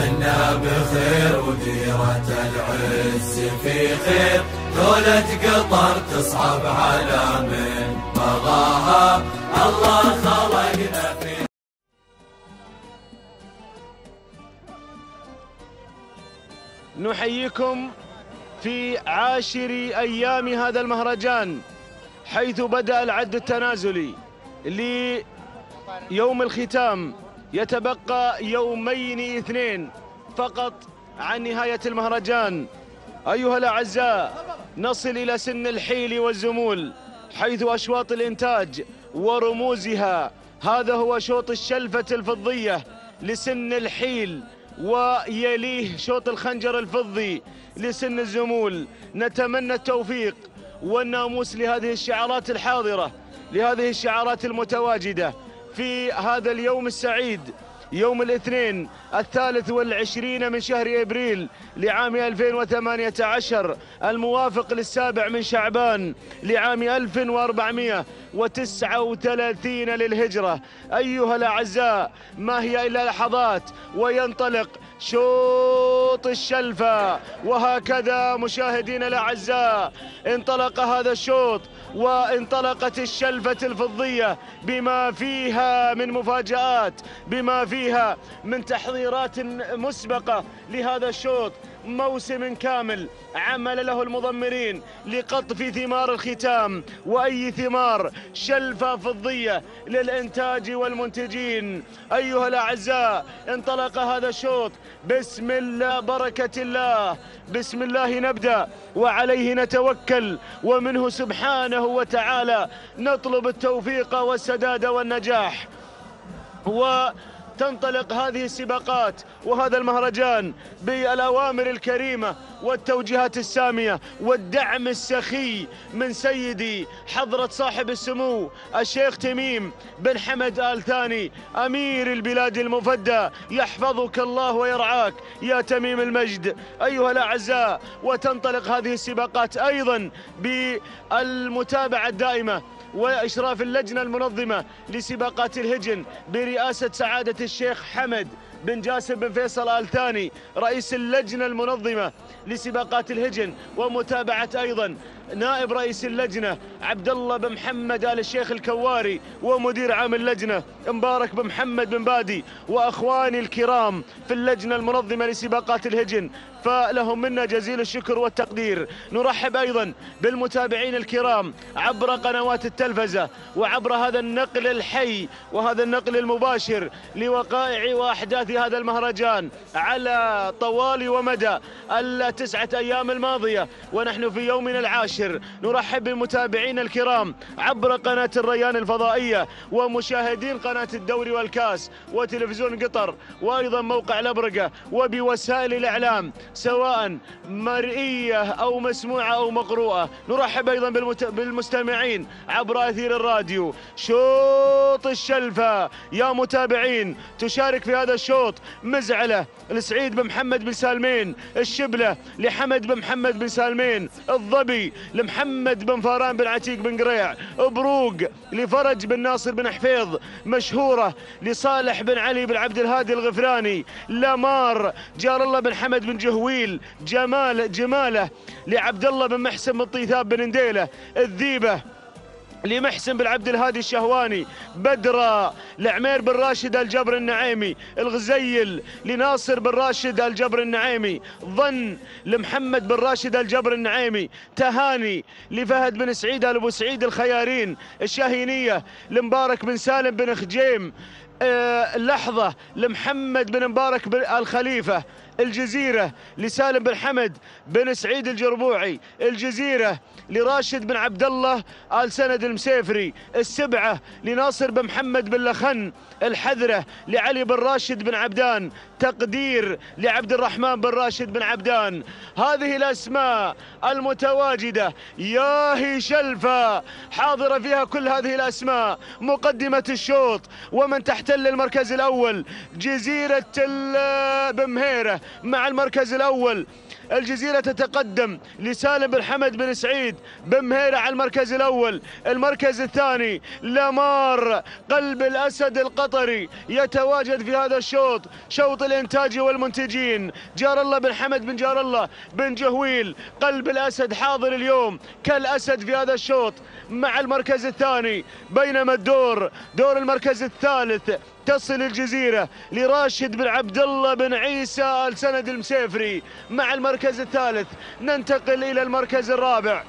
حنا بخير وديرة العز في خير. دولة قطر تصعب على من بغاها. الله خلقنا في نحييكم في عاشر أيام هذا المهرجان حيث بدأ العد التنازلي ليوم الختام. يتبقى يومين اثنين فقط عن نهاية المهرجان. أيها الأعزاء نصل إلى سن الحيل والزمول حيث أشواط الإنتاج ورموزها. هذا هو شوط الشلفة الفضية لسن الحيل ويليه شوط الخنجر الفضي لسن الزمول. نتمنى التوفيق والناموس لهذه الشعارات الحاضرة لهذه الشعارات المتواجدة. في هذا اليوم السعيد يوم الاثنين الثالث والعشرين من شهر إبريل لعام 2018 الموافق للسابع من شعبان لعام 1439 للهجرة. أيها الأعزاء ما هي إلا لحظات؟ وينطلق شوط الشلفة. وهكذا مشاهدينا الأعزاء انطلق هذا الشوط وانطلقت الشلفة الفضية بما فيها من مفاجآت بما فيها من تحضيرات مسبقة لهذا الشوط. موسم كامل عمل له المضمرين لقطف ثمار الختام وأي ثمار؟ شلفة فضية للإنتاج والمنتجين. أيها الأعزاء انطلق هذا الشوط. بسم الله بركة الله. بسم الله نبدأ وعليه نتوكل. ومنه سبحانه وتعالى نطلب التوفيق والسداد والنجاح. و تنطلق هذه السباقات وهذا المهرجان بالأوامر الكريمة والتوجيهات السامية والدعم السخي من سيدي حضرة صاحب السمو الشيخ تميم بن حمد آل ثاني أمير البلاد المفدى. يحفظك الله ويرعاك يا تميم المجد. أيها الأعزاء وتنطلق هذه السباقات أيضا بالمتابعة الدائمة وإشراف اللجنة المنظمة لسباقات الهجن برئاسة سعادة الشيخ حمد بن جاسم بن فيصل آل ثاني رئيس اللجنة المنظمة لسباقات الهجن ومتابعة أيضا نائب رئيس اللجنة عبد الله بن محمد آل الشيخ الكواري ومدير عام اللجنة مبارك بن محمد بن بادي وأخواني الكرام في اللجنة المنظمة لسباقات الهجن فلهم منا جزيل الشكر والتقدير. نرحب أيضا بالمتابعين الكرام عبر قنوات التلفزة وعبر هذا النقل الحي وهذا النقل المباشر لوقائع وأحداث هذا المهرجان على طوال ومدى التسعة أيام الماضية. ونحن في يومنا العاشر. نرحب بالمتابعين الكرام عبر قناة الريان الفضائية ومشاهدين قناة الدوري والكاس وتلفزيون قطر وأيضا موقع الأبرقة وبوسائل الإعلام سواء مرئية أو مسموعة أو مقروءة. نرحب أيضا بالمت... بالمستمعين عبر أثير الراديو. شوط الشلفة. يا متابعين تشارك في هذا الشوط مزعلة لسعيد بن محمد بن سالمين الشبلة لحمد بن محمد بن سالمين الظبي لمحمد بن فاران بن عتيق بن قريع بروق لفرج بن ناصر بن حفيظ مشهورة لصالح بن علي بن عبد الهادي الغفراني لمار جار الله بن حمد بن جهويل جمال جماله لعبد الله بن محسن بن طيثاب بن نديله الذيبة لمحسن بن عبد الهادي الشهواني بدرة لعمير بن راشد الجبر النعيمي الغزيل لناصر بن راشد الجبر النعيمي ظن لمحمد بن راشد الجبر النعيمي تهاني لفهد بن سعيد أبو سعيد الخيارين الشاهينية لمبارك بن سالم بن خجيم آه، لحظة لمحمد بن مبارك الخليفة. الجزيرة لسالم بن حمد بن سعيد الجربوعي الجزيرة لراشد بن عبد الله آل سند المسيفري السبعة لناصر بن محمد بن لخن الحذرة لعلي بن راشد بن عبدان تقدير لعبد الرحمن بن راشد بن عبدان. هذه الأسماء المتواجدة ياهي شلفة حاضرة فيها كل هذه الأسماء مقدمة الشوط ومن تحتل المركز الأول جزيرة بمهيرة. مع المركز الأول. الجزيرة تتقدم لسالم بن حمد بن سعيد بن مهيرة على المركز الأول. المركز الثاني لمار قلب الأسد القطري يتواجد في هذا الشوط. شوط الإنتاج والمنتجين. جار الله بن حمد بن جار الله بن جهويل. قلب الأسد حاضر اليوم. كالأسد في هذا الشوط. مع المركز الثاني. بينما الدور. دور المركز الثالث. تصل الجزيرة لراشد بن عبد الله بن عيسى السند المسيفري. مع المركز الثالث ننتقل إلى المركز الرابع.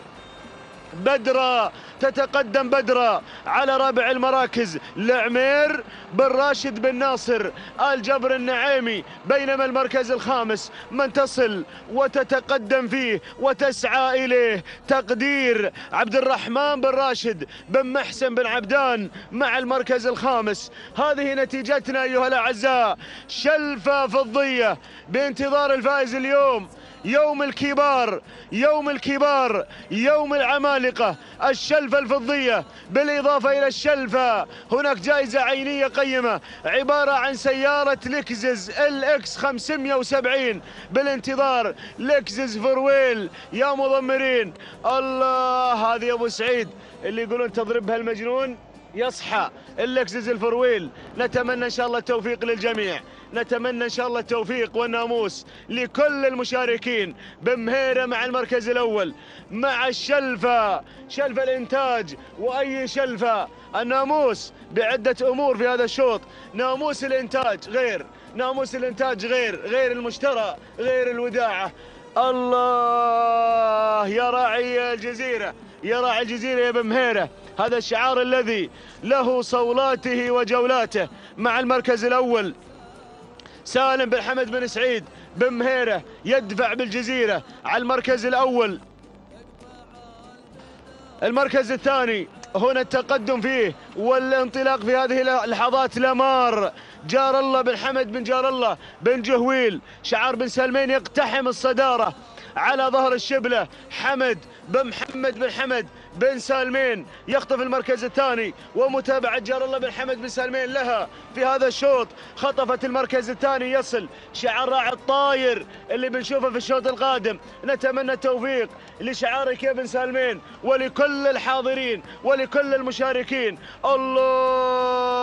بدرة تتقدم بدرة على رابع المراكز. العمير بن راشد بن ناصر آل جبر النعيمي بينما المركز الخامس. من تصل وتتقدم فيه وتسعى إليه تقدير عبد الرحمن بن راشد بن محسن بن عبدان مع المركز الخامس. هذه نتيجتنا أيها الأعزاء. شلفة فضية بانتظار الفائز اليوم. يوم الكبار يوم الكبار يوم العمالقة الشلفة الفضية. بالإضافة إلى الشلفة هناك جائزة عينية قيمة عبارة عن سيارة لكزس LX 570 بالانتظار لكزس four wheel يا مضمرين. الله هذه أبو سعيد اللي يقولون تضربها المجنون يصحى. اللكزس ال four wheel. نتمنى إن شاء الله التوفيق للجميع. نتمنى إن شاء الله التوفيق والناموس لكل المشاركين بمهيرة مع المركز الأول مع الشلفة شلفة الإنتاج وأي شلفة. الناموس بعدة أمور في هذا الشوط. ناموس الإنتاج غير. ناموس الإنتاج غير. غير المشترى غير الوداعة. الله! يا راعي الجزيرة. يا راعي الجزيرة يا بمهيرة. هذا الشعار الذي له صولاته وجولاته مع المركز الأول. سالم بن حمد بن سعيد بن مهيرة يدفع بالجزيرة على المركز الأول. المركز الثاني هنا التقدم فيه والانطلاق في هذه اللحظات لمار جار الله بن حمد بن جار الله بن جهويل. شعار بن سلمين يقتحم الصدارة. على ظهر الشبلة. حمد بن محمد بن حمد بن سالمين يخطف المركز الثاني ومتابعة جار الله بن حمد بن سالمين لها. في هذا الشوط خطفت المركز الثاني يصل شعار راعي الطاير اللي بنشوفه في الشوط القادم. نتمنى التوفيق لشعارك يا بن سالمين ولكل الحاضرين ولكل المشاركين. الله!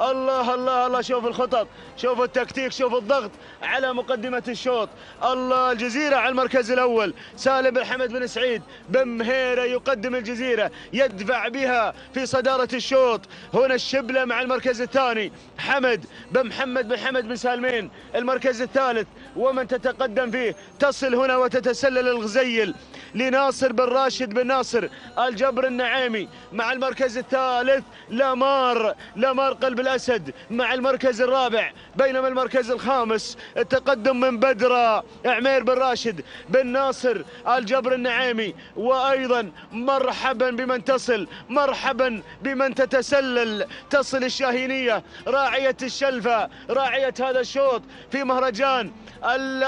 الله! الله! الله! شوف الخطط شوف التكتيك شوف الضغط على مقدمة الشوط. الله! الجزيرة على المركز الأول. سالم بن حمد بن سعيد بن مهيرة يقدم الجزيرة يدفع بها في صدارة الشوط. هنا الشبلة مع المركز الثاني. حمد بن محمد بن حمد بن سالمين المركز الثالث. ومن تتقدم فيه تصل هنا وتتسلل الغزيل لناصر بن راشد بن ناصر الجبر النعيمي. مع المركز الثالث لامار لامار قلب الأسد. مع المركز الرابع بينما المركز الخامس التقدم من بدرة عمير بن راشد بن ناصر الجبر النعيمي وأيضا مرحبا بمن تصل مرحبا بمن تتسلل. تصل الشاهينية راعية الشلفة راعية هذا الشوط في مهرجان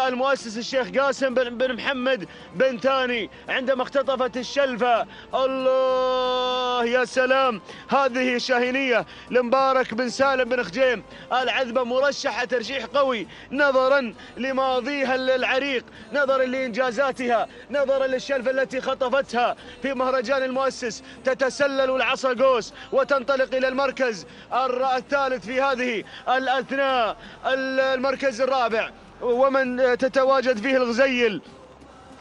المؤسس الشيخ قاسم بن محمد بن تاني عندما اختطفت الشلفة. الله يا سلام. هذه الشاهينية لمبارك بن سالم بن خجيم. العذبة مرشحة ترشيح قوي نظرا لماضيها العريق نظرا لإنجازاتها نظرا للشلفة التي خطفتها. في مهرجان المؤسس تتسلل العصا قوس وتنطلق إلى المركز الثالث في هذه الأثناء المركز الرابع. ومن تتواجد فيه الغزيل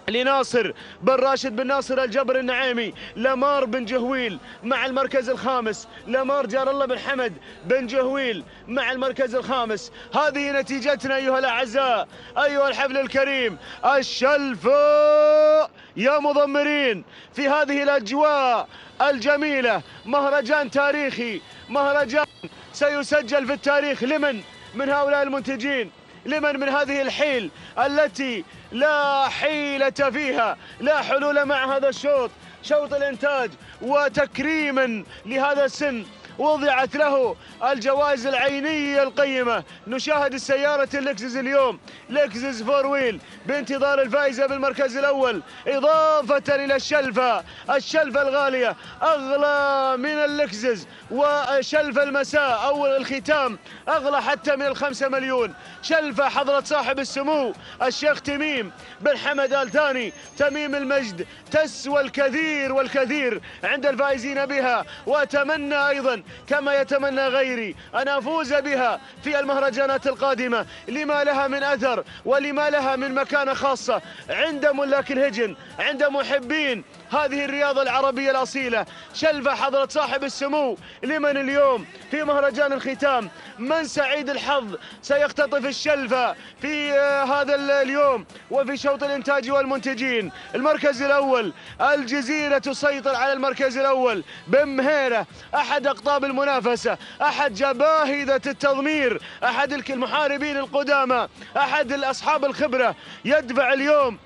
لناصر بن راشد بن ناصر الجبر النعيمي لمار بن جهويل مع المركز الخامس لمار جار الله بن حمد بن جهويل مع المركز الخامس. هذه نتيجتنا أيها الأعزاء أيها الحفل الكريم الشلفاء يا مضمرين. في هذه الأجواء الجميلة مهرجان تاريخي مهرجان سيسجل في التاريخ لمن؟ من هؤلاء المنتجين. لمن من هذه الحيل التي لا حيلة فيها لا حلول مع هذا الشوط. شوط الإنتاج وتكريما لهذا السن. وضعت له الجوائز العينية القيمة. نشاهد السيارة اللكزس اليوم. لكزس فور ويل بانتظار الفائزة بالمركز الأول. إضافة إلى الشلفة. الشلفة الغالية أغلى من اللكزس وشلف المساء أو الختام أغلى حتى من الخمسة مليون. شلفة حضرة صاحب السمو الشيخ تميم بن حمد آل ثاني تميم المجد تسوى الكثير والكثير عند الفائزين بها. وأتمنى أيضا كما يتمنى غيري أن أفوز بها في المهرجانات القادمة. لما لها من أثر ولما لها من مكانة خاصة عند ملاك الهجن عند محبين هذه الرياضة العربية الأصيلة. شلفة حضرة صاحب السمو لمن اليوم في مهرجان الختام. من سعيد الحظ سيختطف الشلفة في آه، هذا ال- اليوم وفي شوط الإنتاج والمنتجين. المركز الأول الجزيرة تسيطر على المركز الأول. بمهيرة أحد أقطاب المنافسة أحد جباهدة التضمير أحد المحاربين القدامى أحد الأصحاب الخبرة. يدفع اليوم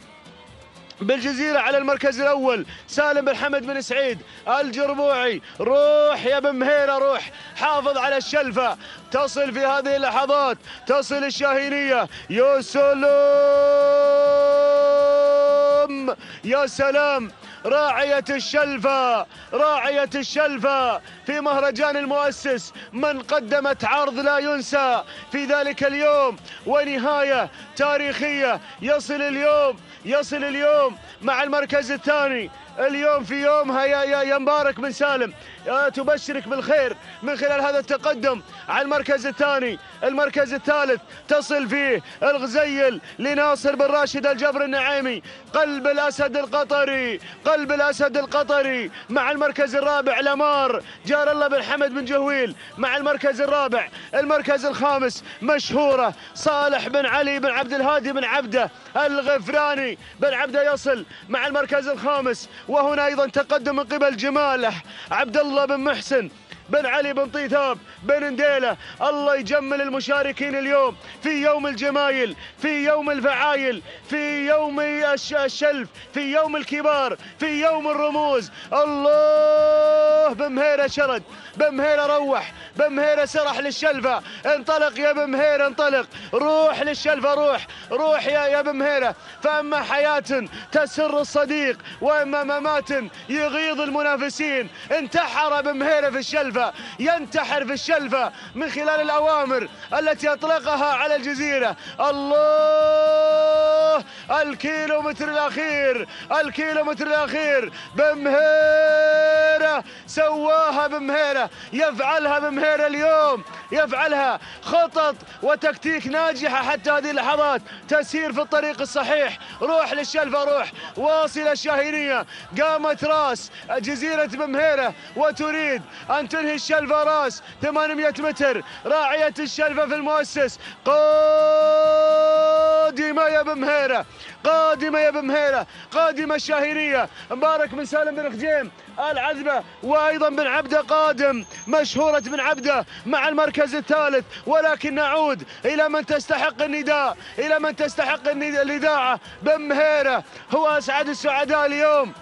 بالجزيرة على المركز الأول. سالم بن حمد بن سعيد الجربوعي. روح يا بن مهيرة روح. حافظ على الشلفة. تصل في هذه اللحظات. تصل الشاهينية. يا سلام! يا سلام! راعية الشلفة راعية الشلفة في مهرجان المؤسس. من قدمت عرض لا ينسى. في ذلك اليوم ونهاية تاريخية. يصل اليوم يصل اليوم مع المركز الثاني. اليوم في يومها يا يا مبارك بن سالم. تبشرك بالخير من خلال هذا التقدم على المركز الثاني. المركز الثالث تصل فيه الغزيل لناصر بن راشد الجبر النعيمي. قلب الأسد القطري قلب الأسد القطري مع المركز الرابع لمار جار الله بن حمد بن جهويل مع المركز الرابع. المركز الخامس مشهورة صالح بن علي بن عبد الهادي بن عبده الغفراني بن عبده يصل مع المركز الخامس. وهنا أيضا تقدم من قبل جماله عبد الله بن محسن. بن علي بن طيثاب بن نديلة. الله يجمل المشاركين اليوم في يوم الجمايل في يوم الفعايل في يوم الش- الشلف في يوم الكبار في يوم الرموز. الله بمهيرة شرد بمهيرة روح بمهيرة سرح للشلفة. انطلق يا بمهيرة انطلق. روح للشلفة روح روح يا يا بمهيرة. فأما حياة تسر الصديق وإما ممات يغيظ المنافسين انتحر بمهيرة في الشلفة. ينتحر في الشلفة من خلال الأوامر التي أطلقها على الجزيرة. الله! الكيلومتر الأخير الكيلومتر الأخير. بمهيرة سواها بمهيرة يفعلها بمهيرة اليوم. يفعلها خطط وتكتيك ناجحة حتى هذه اللحظات. تسير في الطريق الصحيح. روح للشلفة روح. واصلة الشاهينية. قامت راس جزيرة بمهيرة وتريد أن تنهي الشلفة راس 800 متر. راعية الشلفة في المؤسس. قادمة يا بمهيرة قادمة يا بمهيرة قادمة الشاهينية مبارك بن سالم بن خجيم العذبة وأيضا بن عبده قادم. مشهورة بن عبدة مع المركز الثالث. ولكن نعود إلى من تستحق النداء. إلى من تستحق الإذاعة بمهيرة هو أسعد السعداء اليوم.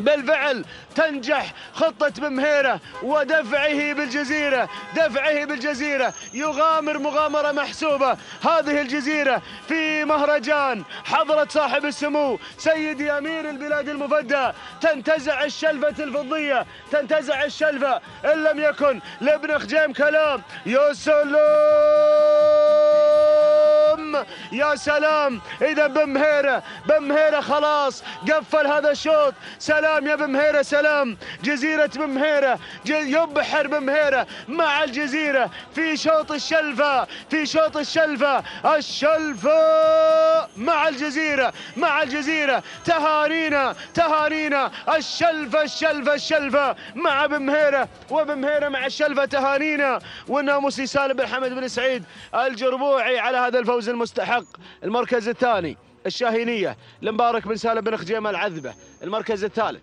بالفعل تنجح خطة بمهيرة ودفعه بالجزيرة دفعه بالجزيرة. يغامر مغامرة محسوبة. هذه الجزيرة في مهرجان. حضرة صاحب السمو سيدي أمير البلاد المفدى. تنتزع الشلفة الفضية. تنتزع الشلفة. إن لم يكن لابن خجيم كلام. يا سلام يا سلام. إذا بمهيرة بمهيرة خلاص. قفل هذا الشوط. سلام يا بمهيرة سلام. جزيرة بمهيرة ج- يبحر بمهيرة مع الجزيرة. في شوط الشلفة في شوط الشلفة. الشلفة مع الجزيرة مع الجزيرة. تهانينا تهانينا الشلفة الشلفة الشلفة. مع بمهيرة وبمهيرة مع الشلفة تهانينا. والناموسي سالم بن حمد بن سعيد الجربوعي على هذا الفوز المستحق المركز الثاني الشاهينية لمبارك بن سالم بن خجيمة العذبة المركز الثالث.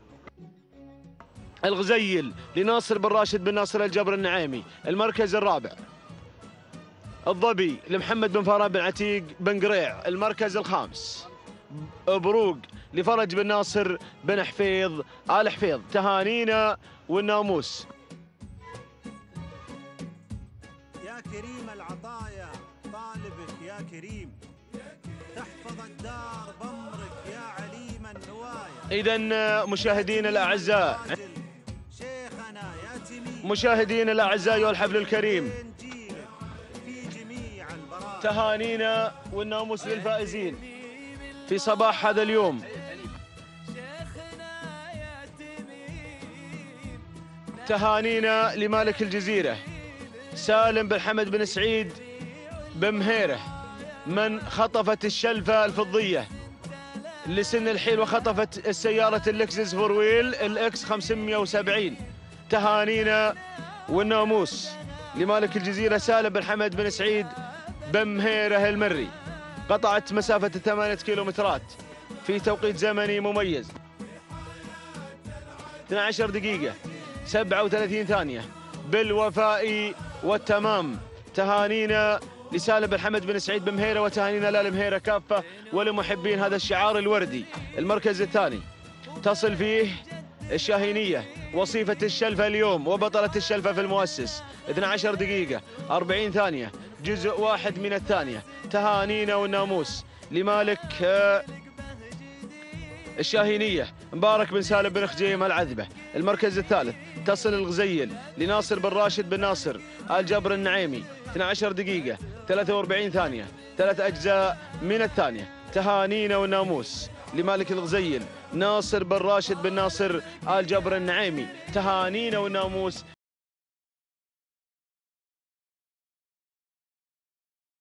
الغزيل لناصر بن راشد بن ناصر الجبر النعيمي المركز الرابع. الظبي لمحمد بن فاران بن عتيق بن قريع المركز الخامس. بروق لفرج بن ناصر بن حفيظ آل حفيظ. تهانينا والناموس. يا كريم. تحفظ الدار بأمرك يا عليم النوايا إذا مشاهدينا الأعزاء. شيخنا يا تميم. مشاهدينا الأعزاء الحفل الكريم. تهانينا والناموس للفائزين في صباح هذا اليوم. تهانينا لمالك الجزيرة سالم بن حمد بن سعيد بن مهيرة من خطفت الشلفة الفضية لسن الحيل وخطفت السيارة اللكزس فور ويل الإكس 570 تهانينا والناموس لمالك الجزيرة سالم بن حمد بن سعيد بن مهيرة المري. قطعت مسافة 8 كيلومترات في توقيت زمني مميز. 12 دقيقة 37 ثانية. بالوفاء والتمام. تهانينا لسالم بن حمد بن سعيد بن مهيرة وتهانينا للمهيرة كافة ولمحبين هذا الشعار الوردي. المركز الثاني. تصل فيه الشاهينية وصيفة الشلفة اليوم وبطلة الشلفة في المؤسس. 12 دقيقة 40 ثانية جزء واحد من الثانية. تهانينا والناموس. لمالك آه، الشاهينية. مبارك بن سالم بن خجيم العذبة. المركز الثالث. تصل الغزيل لناصر بن راشد بن ناصر الجبر النعيمي. 12 دقيقة 43 ثانية. ثلاث أجزاء من الثانية. تهانينا والناموس. لمالك الغزيل ناصر بن راشد بن ناصر الجبر النعيمي. تهانينا والناموس